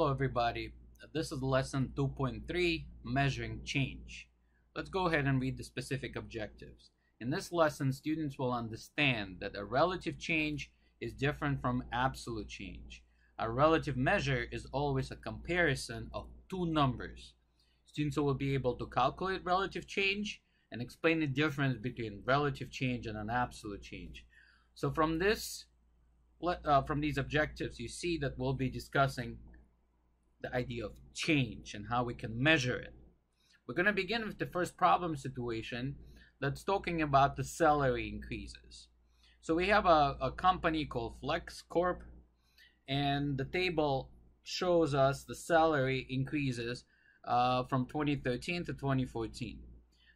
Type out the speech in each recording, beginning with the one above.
Hello everybody, this is lesson 2.3, measuring change. Let's go ahead and read the specific objectives. In this lesson, students will understand that a relative change is different from absolute change. A relative measure is always a comparison of two numbers. Students will be able to calculate relative change and explain the difference between relative change and an absolute change. So from this, uh, from these objectives, you see that we'll be discussing the idea of change and how we can measure it. We're going to begin with the first problem situation that's talking about the salary increases. So we have a, a company called Flex Corp, and the table shows us the salary increases uh, from 2013 to 2014.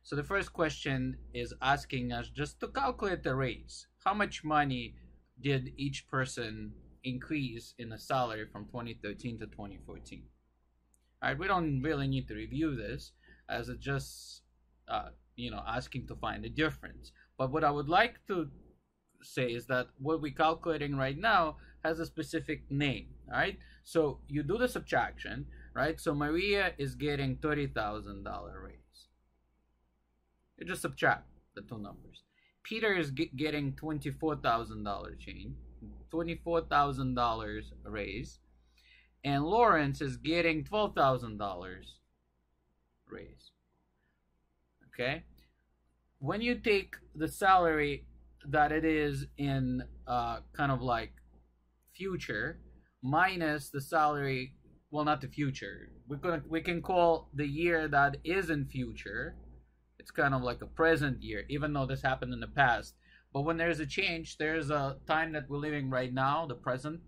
So the first question is asking us just to calculate the raise. How much money did each person increase in the salary from 2013 to 2014. All right, we don't really need to review this as it just, uh, you know, asking to find the difference. But what I would like to say is that what we're calculating right now has a specific name. All right, so you do the subtraction, right? So Maria is getting thirty thousand dollar raise. You just subtract the two numbers. Peter is getting twenty four thousand dollar change $24,000 raise, and Lawrence is getting $12,000 raise. Okay? When you take the salary that it is in uh, kind of like future minus the salary well not the future we're gonna we can call the year that is in future it's kind of like a present year even though this happened in the past but when there's a change, there's a time that we're living right now, the present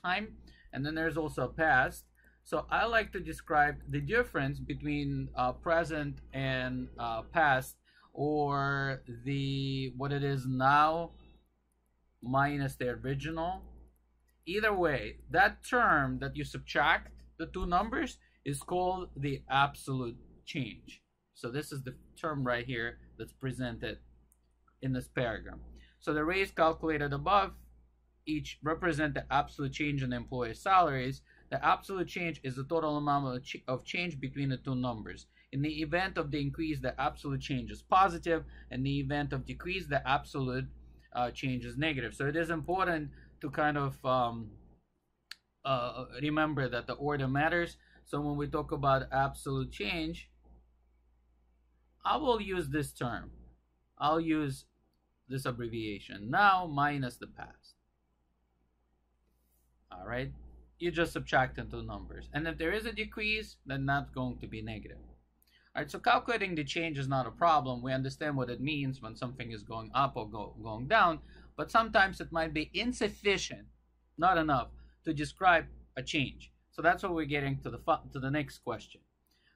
time, and then there's also a past. So I like to describe the difference between uh, present and uh, past, or the what it is now minus the original. Either way, that term that you subtract the two numbers is called the absolute change. So this is the term right here that's presented in this paragraph. So the rates calculated above each represent the absolute change in the employee's salaries. The absolute change is the total amount of, ch of change between the two numbers. In the event of the increase, the absolute change is positive. In the event of decrease, the absolute uh, change is negative. So it is important to kind of um, uh, remember that the order matters. So when we talk about absolute change, I will use this term. I'll use this abbreviation now minus the past. All right, you just subtract into numbers. And if there is a decrease, then that's going to be negative. All right, so calculating the change is not a problem. We understand what it means when something is going up or go, going down, but sometimes it might be insufficient, not enough, to describe a change. So that's what we're getting to the, to the next question.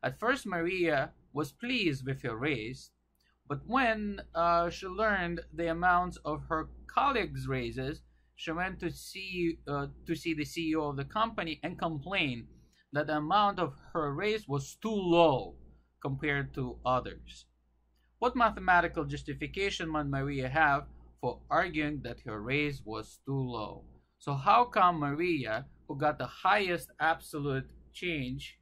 At first, Maria was pleased with her raise, but when uh, she learned the amounts of her colleagues' raises, she went to see uh, to see the CEO of the company and complained that the amount of her raise was too low compared to others. What mathematical justification might Maria have for arguing that her raise was too low? So how come Maria, who got the highest absolute change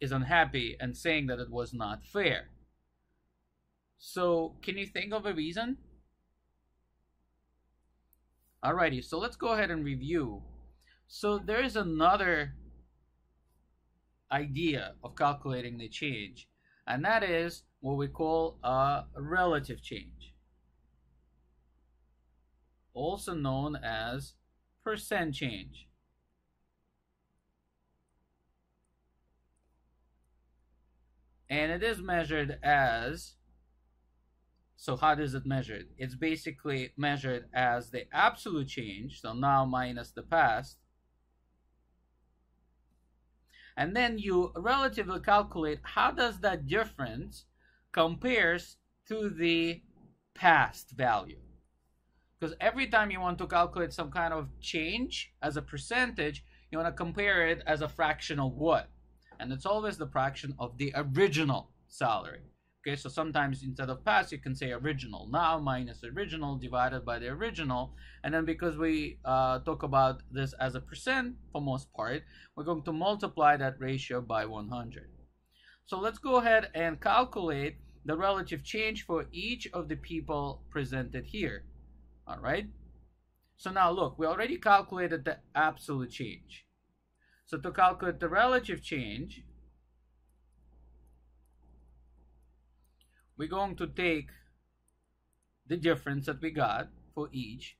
is unhappy and saying that it was not fair. So, can you think of a reason? Alrighty, so let's go ahead and review. So, there is another idea of calculating the change, and that is what we call a relative change, also known as percent change. And it is measured as so how does it measured? It's basically measured as the absolute change so now minus the past. And then you relatively calculate how does that difference compares to the past value. Because every time you want to calculate some kind of change as a percentage you want to compare it as a fraction of what and it's always the fraction of the original salary. Okay, so sometimes instead of past, you can say original. Now minus original divided by the original. And then because we uh, talk about this as a percent for most part, we're going to multiply that ratio by 100. So let's go ahead and calculate the relative change for each of the people presented here. All right. So now look, we already calculated the absolute change. So to calculate the relative change, we're going to take the difference that we got for each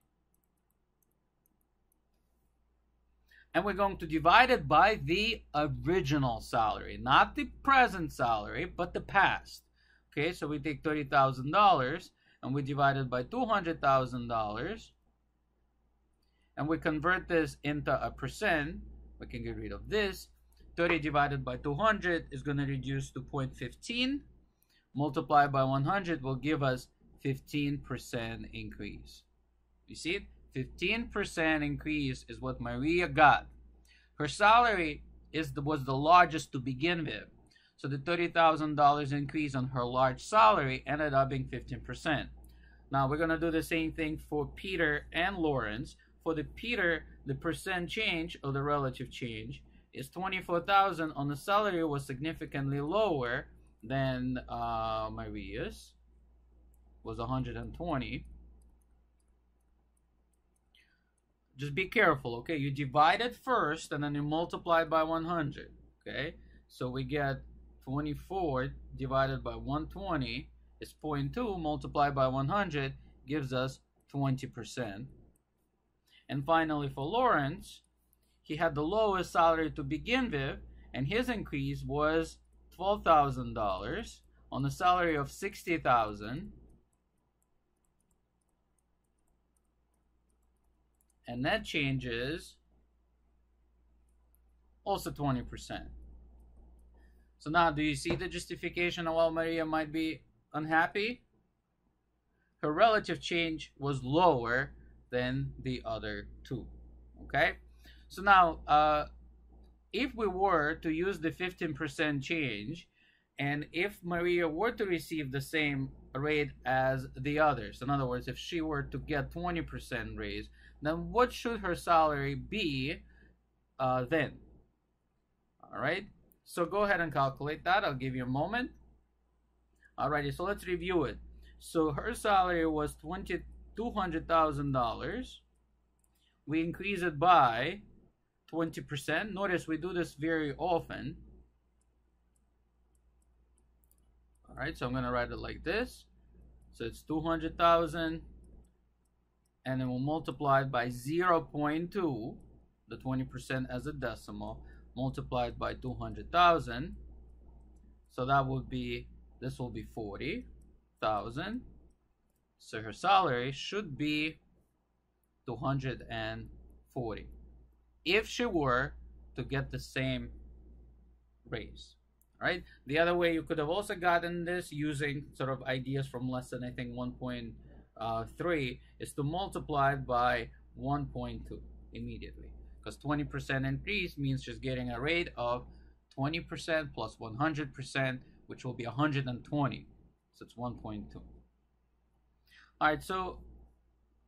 and we're going to divide it by the original salary not the present salary but the past. Okay so we take $30,000 and we divide it by $200,000 and we convert this into a percent we can get rid of this 30 divided by 200 is going to reduce to 0.15 multiplied by 100 will give us 15% increase. You see it? 15% increase is what Maria got. Her salary is the, was the largest to begin with. So the $30,000 increase on her large salary ended up being 15%. Now we're going to do the same thing for Peter and Lawrence. For the Peter, the percent change or the relative change is 24,000 on the salary was significantly lower than uh, Maria's was 120. Just be careful, okay? You divide it first and then you multiply by 100, okay? So we get 24 divided by 120 is 0.2 multiplied by 100 gives us 20%. And finally for Lawrence, he had the lowest salary to begin with and his increase was $12,000 on a salary of 60,000 and that changes also 20%. So now do you see the justification of why Maria might be unhappy? Her relative change was lower than the other two. Okay? So now uh, if we were to use the 15% change, and if Maria were to receive the same rate as the others, in other words, if she were to get 20% raise, then what should her salary be uh, then? All right, so go ahead and calculate that. I'll give you a moment. Alrighty, so let's review it. So her salary was twenty two hundred thousand dollars. We increase it by 20%. Notice we do this very often. All right, so I'm going to write it like this. So it's 200,000 and then we'll multiply it by 0 0.2, the 20% as a decimal, multiplied by 200,000. So that would be, this will be 40,000. So her salary should be 240 if she were to get the same raise right? The other way you could have also gotten this using sort of ideas from lesson i think 1.3 uh, is to multiply by 1.2 immediately. Because 20% increase means she's getting a rate of 20% plus 100% which will be 120 so it's 1.2 all right so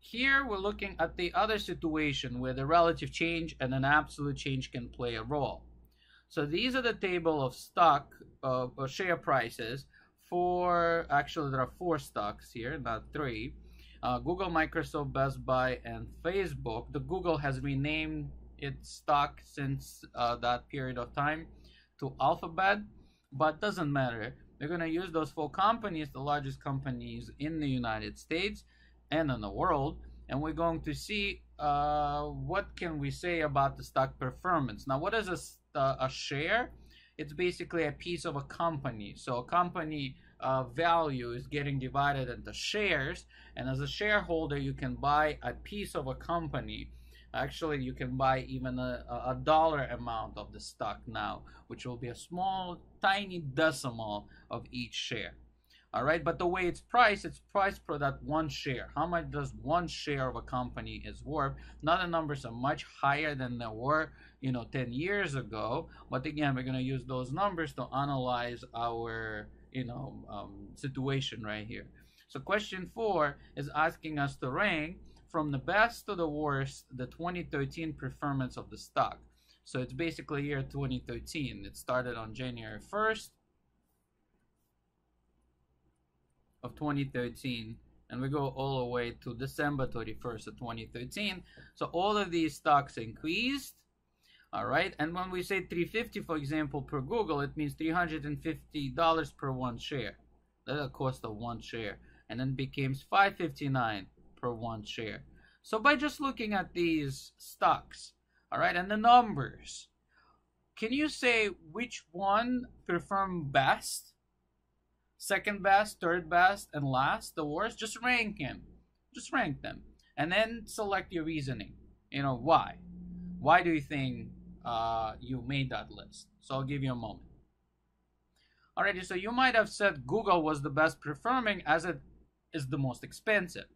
here we're looking at the other situation where the relative change and an absolute change can play a role. So these are the table of stock uh, share prices for, actually there are four stocks here, not three. Uh, Google, Microsoft, Best Buy, and Facebook. The Google has renamed its stock since uh, that period of time to Alphabet, but doesn't matter. They're going to use those four companies, the largest companies in the United States, and in the world and we're going to see uh, what can we say about the stock performance. Now what is a, uh, a share? It's basically a piece of a company. So a company uh, value is getting divided into shares and as a shareholder you can buy a piece of a company actually you can buy even a, a dollar amount of the stock now which will be a small tiny decimal of each share. All right but the way it's priced it's priced for that one share. How much does one share of a company is worth? Now the numbers are much higher than they were you know 10 years ago. But again we're going to use those numbers to analyze our you know um, situation right here. So question four is asking us to rank from the best to the worst the 2013 performance of the stock. So it's basically year 2013. It started on January 1st of 2013 and we go all the way to December 31st of 2013. So all of these stocks increased. All right, and when we say 350, for example, per Google, it means $350 per one share. That's the cost of one share, and then becomes 559 per one share. So by just looking at these stocks, all right, and the numbers, can you say which one performed best second best, third best, and last, the worst, just rank them. Just rank them. And then select your reasoning. You know, why? Why do you think uh, you made that list? So I'll give you a moment. Alrighty, so you might have said Google was the best performing as it is the most expensive.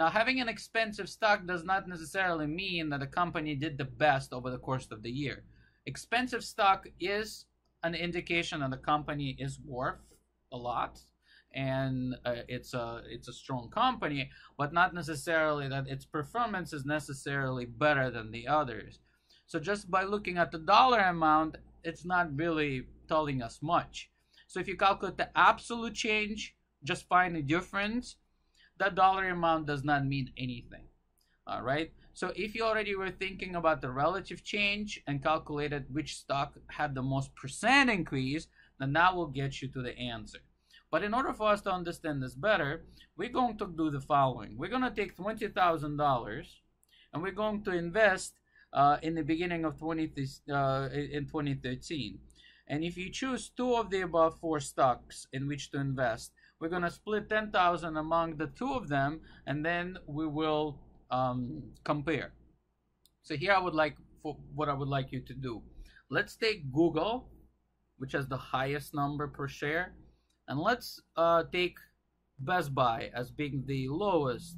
Now, having an expensive stock does not necessarily mean that a company did the best over the course of the year. Expensive stock is an indication that the company is worth a lot and uh, it's a it's a strong company but not necessarily that its performance is necessarily better than the others so just by looking at the dollar amount it's not really telling us much so if you calculate the absolute change just find the difference that dollar amount does not mean anything all right so if you already were thinking about the relative change and calculated which stock had the most percent increase then that will get you to the answer. But in order for us to understand this better, we're going to do the following. We're going to take $20,000 and we're going to invest uh, in the beginning of 20, uh, in 2013. And if you choose two of the above four stocks in which to invest, we're going to split 10,000 among the two of them and then we will um, compare. So here I would like for what I would like you to do. Let's take Google which has the highest number per share. And let's uh, take Best Buy as being the lowest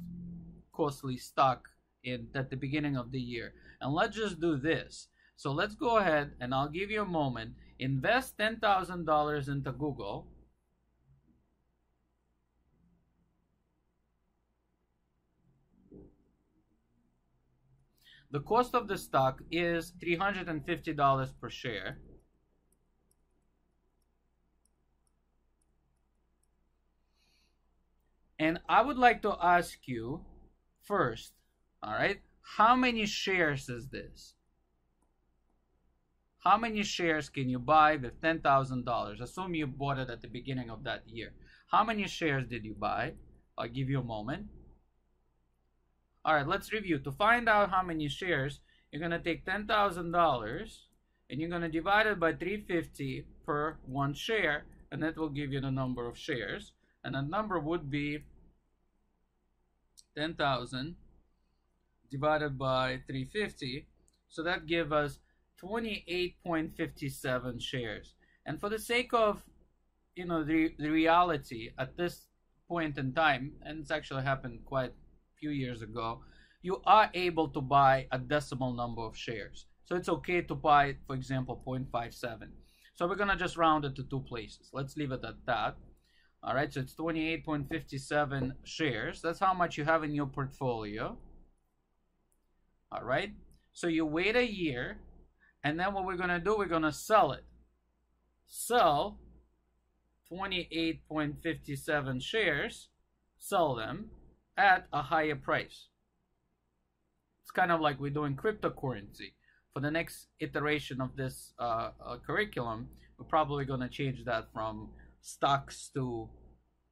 costly stock in at the beginning of the year. And let's just do this. So let's go ahead and I'll give you a moment. Invest $10,000 into Google. The cost of the stock is $350 per share. And I would like to ask you first, all right, how many shares is this? How many shares can you buy with $10,000? Assume you bought it at the beginning of that year. How many shares did you buy? I'll give you a moment. All right, let's review. To find out how many shares, you're going to take $10,000 and you're going to divide it by 350 per one share, and that will give you the number of shares. And that number would be 10,000 divided by 350. So that gives us 28.57 shares. And for the sake of, you know, the, the reality at this point in time, and it's actually happened quite few years ago, you are able to buy a decimal number of shares. So it's okay to buy, for example, 0.57. So we're to just round it to two places. Let's leave it at that. All right, so it's 28.57 shares. That's how much you have in your portfolio. All right, so you wait a year, and then what we're to do, we're to sell it. Sell 28.57 shares, sell them at a higher price. It's kind of like we're doing cryptocurrency. For the next iteration of this uh, uh, curriculum, we're probably going to change that from stocks to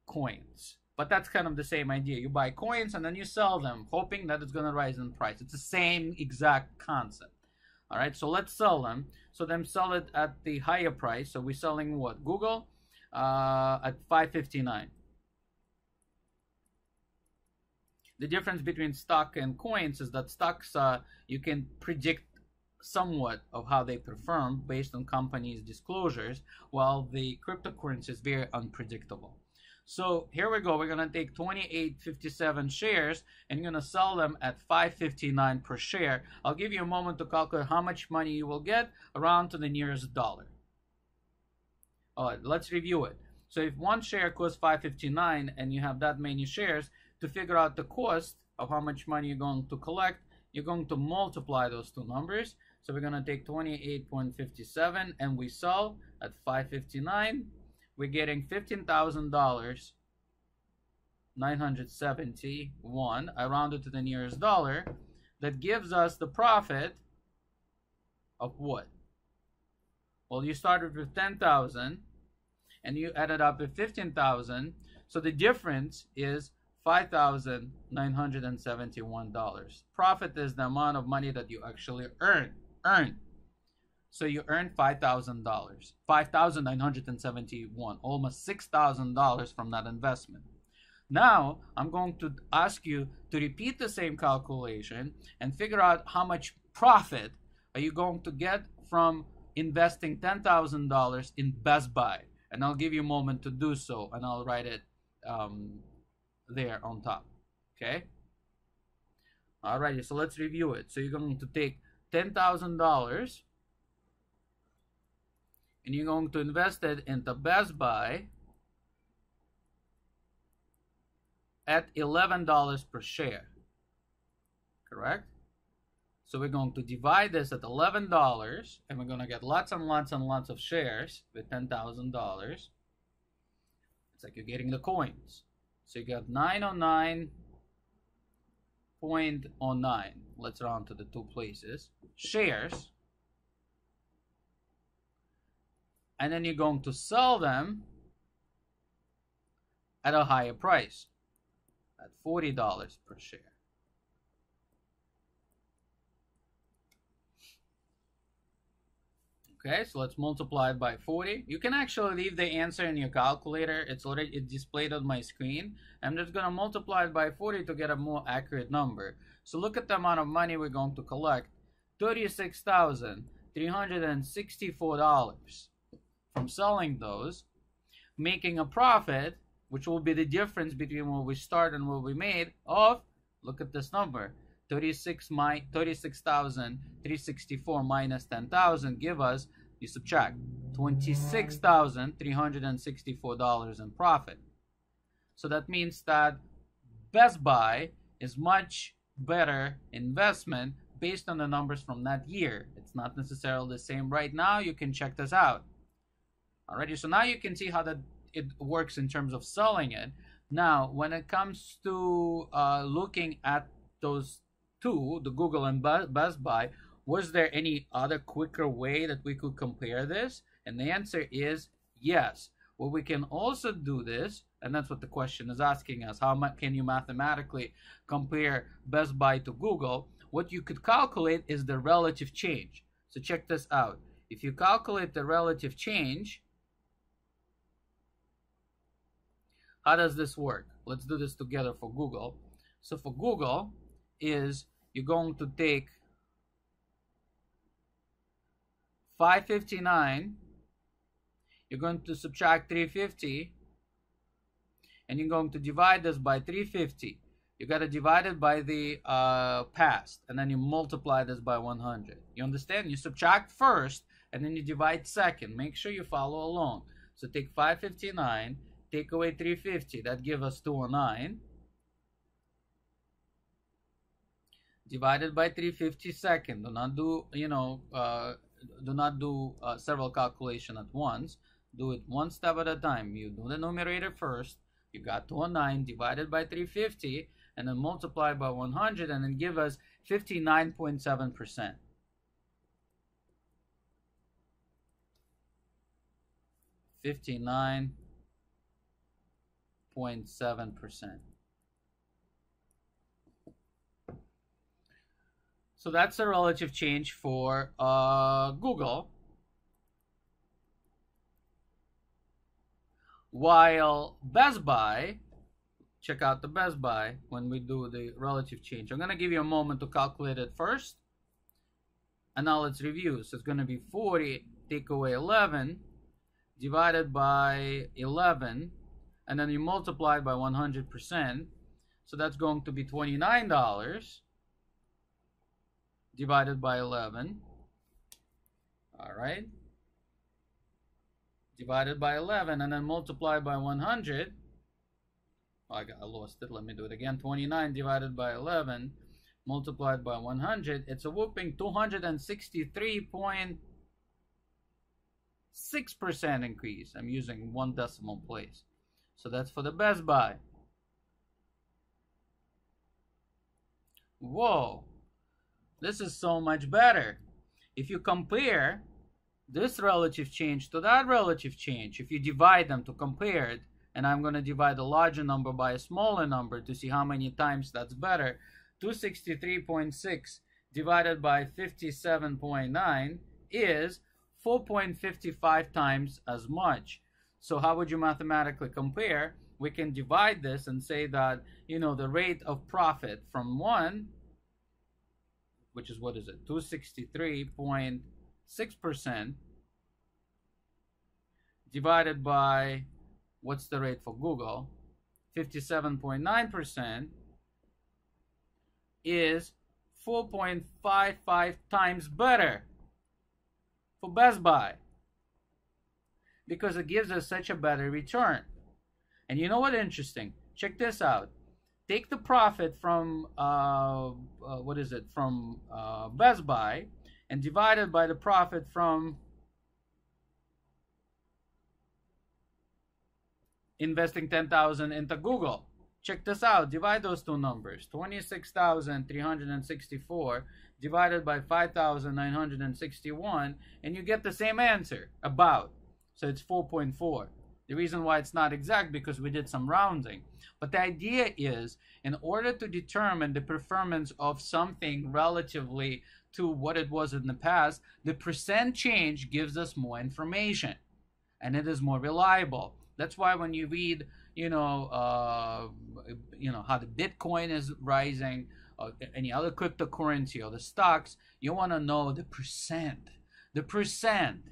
coins. But that's kind of the same idea. You buy coins and then you sell them, hoping that it's going to rise in price. It's the same exact concept. All right, so let's sell them. So then sell it at the higher price. So we're selling what? Google uh, at 559. The difference between stock and coins is that stocks, uh, you can predict somewhat of how they perform based on companies' disclosures, while the cryptocurrency is very unpredictable. So here we go. We're going to take 2857 shares and you're going to sell them at 559 per share. I'll give you a moment to calculate how much money you will get around to the nearest dollar. All right, let's review it. So if one share costs 559 and you have that many shares, to figure out the cost of how much money you're going to collect, you're going to multiply those two numbers. So we're going to take 28.57 and we sell at 559. We're getting $15,000 971 I rounded to the nearest dollar that gives us the profit of what well you started with 10,000 and you added up with 15,000 so the difference is $5,971 profit is the amount of money that you actually earn earn. So you earn $5,000 5,971 almost $6,000 from that investment. Now, I'm going to ask you to repeat the same calculation and figure out how much profit are you going to get from investing $10,000 in Best Buy. And I'll give you a moment to do so, and I'll write it um, there on top. Okay? Alrighty, so let's review it. So you're going to take $10,000 and you're going to invest it into Best Buy at $11 per share. Correct? So we're going to divide this at $11 and we're going to get lots and lots and lots of shares with $10,000. It's like you're getting the coins. So you got 909.09. Let's round to the two places. Shares. And then you're going to sell them at a higher price at $40 per share. Okay, so let's multiply it by 40. You can actually leave the answer in your calculator. It's already displayed on my screen. I'm just going to multiply it by 40 to get a more accurate number. So look at the amount of money we're going to collect. $36,364 from selling those, making a profit which will be the difference between what we start and what we made of, look at this number, 36 my 36,364 minus 10,000 give us, you subtract, $26,364 in profit. So that means that Best Buy is much better investment based on the numbers from that year. It's not necessarily the same right now. You can check this out. Alrighty, so now you can see how the it works in terms of selling it. Now, when it comes to uh, looking at those two, the Google and Best Buy, was there any other quicker way that we could compare this? And the answer is yes. Well, we can also do this, and that's what the question is asking us. How can you mathematically compare Best Buy to Google? What you could calculate is the relative change. So check this out. If you calculate the relative change, How does this work? Let's do this together for Google. So for Google is you're going to take 559, you're going to subtract 350, and you're going to divide this by 350. You got to divide it by the uh, past, and then you multiply this by 100. You understand? You subtract first, and then you divide second. Make sure you follow along. So take 559 take away 350 that give us 209 divided by 350 second. Do not do you know uh, do not do uh, several calculation at once. Do it one step at a time. You do the numerator first. You got 209 divided by 350 and then multiply by 100 and then give us 59.7 percent. 59 0.7%. So that's the relative change for uh, Google. While Best Buy, check out the Best Buy when we do the relative change. I'm going to give you a moment to calculate it first. And now let's review. So it's going to be 40 take away 11 divided by 11 and then you multiply by 100%. So that's going to be $29 divided by 11. All right. divided by 11 and then multiply by 100 I, got, I lost it. Let me do it again. 29 divided by 11 multiplied by 100 it's a whooping 263.6% increase. I'm using one decimal place. So that's for the Best Buy. Whoa this is so much better if you compare this relative change to that relative change, if you divide them to compare it, and I'm going to divide a larger number by a smaller number to see how many times that's better, 263.6 divided by 57.9 is 4.55 times as much. So how would you mathematically compare? We can divide this and say that, you know, the rate of profit from 1, which is what is it, 263. 6% divided by what's the rate for Google? 57.9% is 4.55 times better for Best Buy because it gives us such a better return. And you know what interesting? Check this out. Take the profit from uh, uh, what is it from uh, Best Buy and divided by the profit from investing 10,000 into Google. Check this out. Divide those two numbers. 26,364 divided by 5,961 and you get the same answer, about. So it's 4.4. The reason why it's not exact because we did some rounding. But the idea is in order to determine the performance of something relatively to what it was in the past, the percent change gives us more information and it is more reliable. That's why when you read, you know, uh, you know how the Bitcoin is rising, or any other cryptocurrency or the stocks, you want to know the percent. The percent.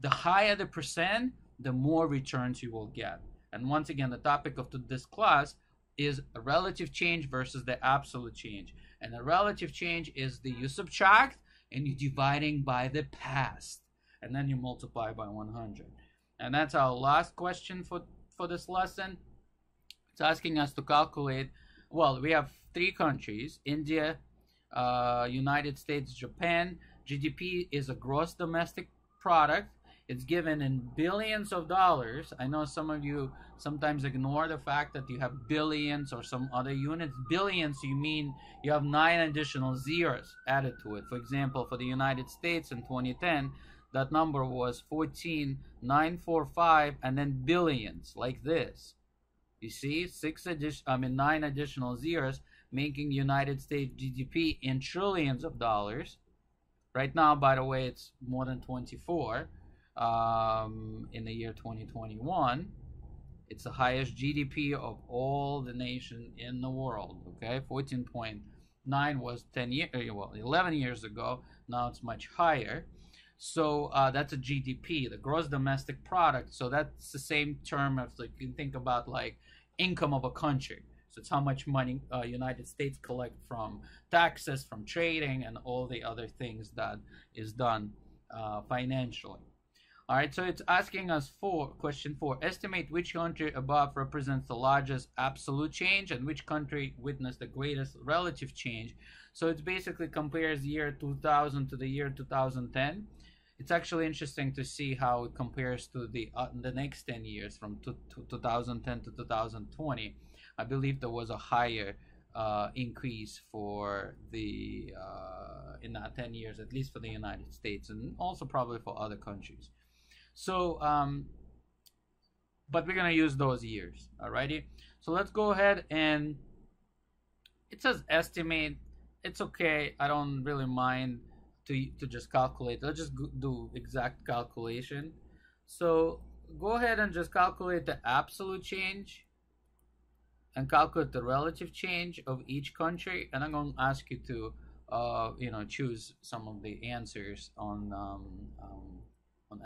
The higher the percent, the more returns you will get. And once again, the topic of this class is a relative change versus the absolute change. And the relative change is the you subtract and you're dividing by the past. And then you multiply by 100. And that's our last question for, for this lesson. It's asking us to calculate, well, we have three countries, India, uh, United States, Japan. GDP is a gross domestic product it's given in billions of dollars. I know some of you sometimes ignore the fact that you have billions or some other units. Billions, you mean you have nine additional zeros added to it. For example, for the United States in 2010, that number was 14,945 and then billions like this. You see, six addition, I mean nine additional zeros, making United States GDP in trillions of dollars. Right now, by the way, it's more than 24 um, in the year 2021. It's the highest GDP of all the nation in the world. Okay, 14.9 was 10 years, uh, well, 11 years ago. Now it's much higher. So uh, that's a GDP, the gross domestic product. So that's the same term of like you can think about like income of a country. So it's how much money uh, United States collect from taxes, from trading, and all the other things that is done uh, financially. All right, so it's asking us for question four. Estimate which country above represents the largest absolute change and which country witnessed the greatest relative change. So it basically compares year 2000 to the year 2010. It's actually interesting to see how it compares to the uh, the next 10 years from to, to 2010 to 2020. I believe there was a higher uh, increase for the uh, in that 10 years, at least for the United States, and also probably for other countries. So, um, but we're gonna use those years, alrighty? So let's go ahead and it says estimate. It's okay. I don't really mind to to just calculate. Let's just do exact calculation. So go ahead and just calculate the absolute change and calculate the relative change of each country. And I'm going to ask you to, uh, you know, choose some of the answers on um, um, on.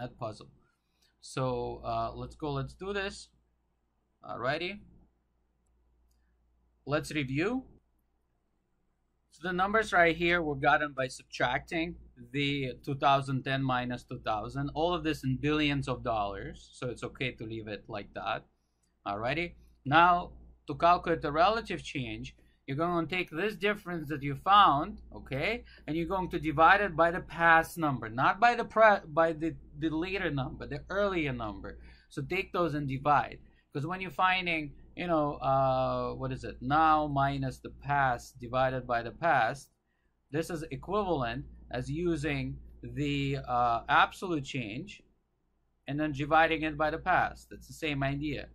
So uh, let's go, let's do this. Alrighty. Let's review. So the numbers right here were gotten by subtracting the 2010 minus 2000. All of this in billions of dollars. So it's okay to leave it like that. Alrighty. Now, to calculate the relative change, you're going to take this difference that you found, okay, and you're going to divide it by the past number, not by the pre by the, the later number, the earlier number. So take those and divide. Because when you're finding, you know, uh, what is it? Now minus the past divided by the past, this is equivalent as using the uh, absolute change and then dividing it by the past. That's the same idea.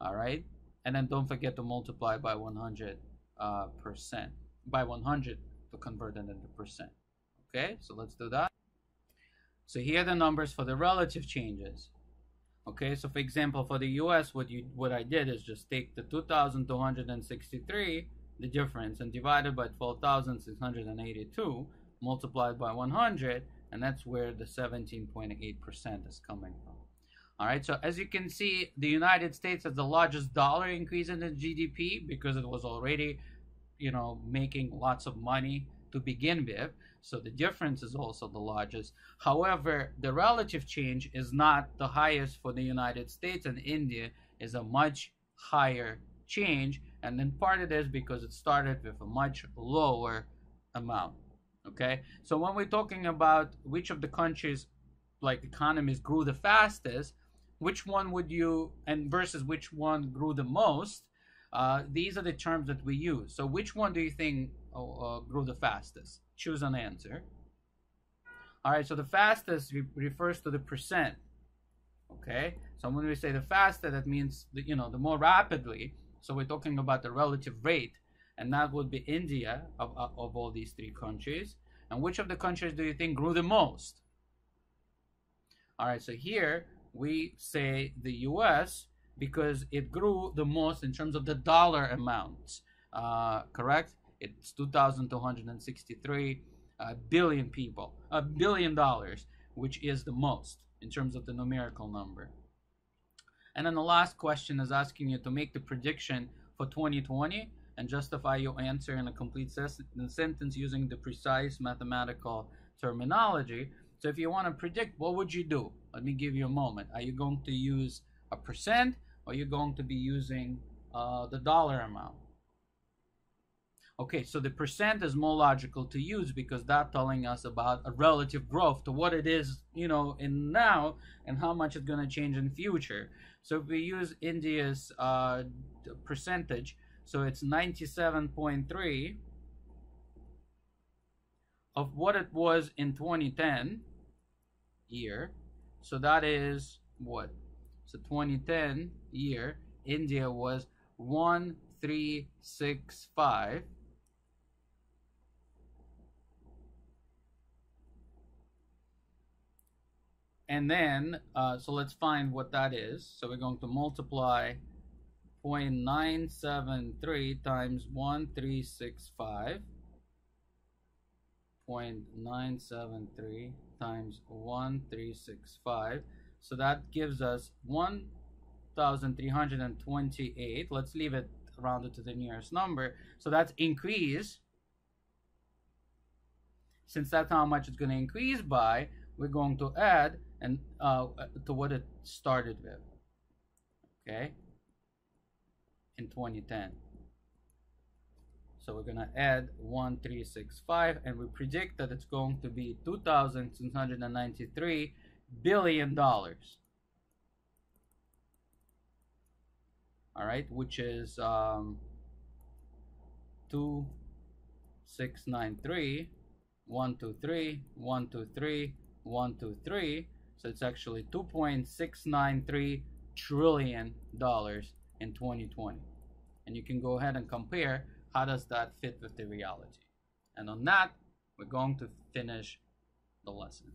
All right. And then don't forget to multiply by 100 uh, percent by 100 to convert it into percent. Okay, so let's do that. So here are the numbers for the relative changes. Okay, so for example, for the US, what you what I did is just take the 2,263, the difference, and divide it by 12,682, multiplied by 100, and that's where the 17.8% is coming from. All right, so as you can see, the United States has the largest dollar increase in the GDP because it was already, you know, making lots of money to begin with. So the difference is also the largest. However, the relative change is not the highest for the United States and India is a much higher change. And then part of this because it started with a much lower amount. Okay, so when we're talking about which of the countries like economies grew the fastest, which one would you and versus which one grew the most uh, these are the terms that we use. So which one do you think uh, uh, grew the fastest? Choose an answer. All right so the fastest re refers to the percent. Okay? So when we say the faster that means the, you know the more rapidly. So we're talking about the relative rate and that would be india of, of, of all these three countries. And which of the countries do you think grew the most? All right so here we say the US because it grew the most in terms of the dollar amounts. Uh, correct? It's 2,263 uh, billion people, a billion dollars, which is the most in terms of the numerical number. And then the last question is asking you to make the prediction for 2020 and justify your answer in a complete sentence using the precise mathematical terminology. So if you want to predict, what would you do? Let me give you a moment. Are you going to use a percent or are you going to be using uh, the dollar amount? Okay, so the percent is more logical to use because that's telling us about a relative growth to what it is, you know, in now and how much it's going to change in future. So if we use India's uh, percentage, so it's 97.3 of what it was in 2010 year so that is what? So 2010 year, India was 1365. And then, uh, so let's find what that is. So we're going to multiply 0.973 times 1365. 0.973 times 1365 so that gives us 1328 let's leave it rounded to the nearest number. So that's increase. Since that's how much it's going to increase by we're going to add and uh, to what it started with. Okay? In 2010 so we're gonna add 1365 and we predict that it's going to be 2,693 billion dollars. All right, which is um, 2693 123 123 123 so it's actually 2.693 trillion dollars in 2020 and you can go ahead and compare how does that fit with the reality? And on that, we're going to finish the lesson.